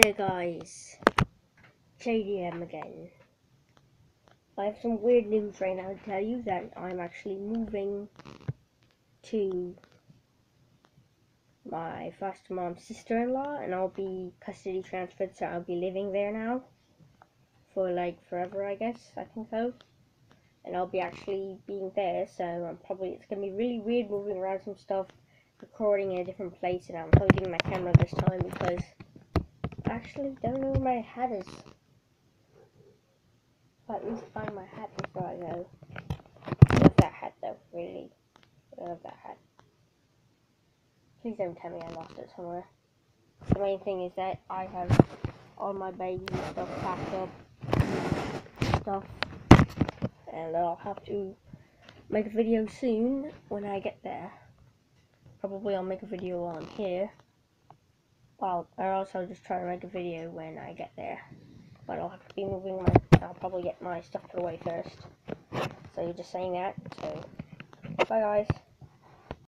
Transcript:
there guys, JDM again. I have some weird news right now to tell you that I'm actually moving to my foster mom's sister-in-law and I'll be custody transferred so I'll be living there now for like forever I guess, I think so. And I'll be actually being there so I'm probably, it's going to be really weird moving around some stuff, recording in a different place and I'm holding my camera this time because actually don't know where my hat is. But at least find my hat before I go. I love that hat though, really. I love that hat. Please don't tell me I lost it somewhere. The main thing is that I have all my baby stuff packed up. Stuff. And I'll have to make a video soon when I get there. Probably I'll make a video on here well, I'll also just try to make a video when I get there. But I'll have to be moving my, I'll probably get my stuff put away first. So you're just saying that, so, bye guys.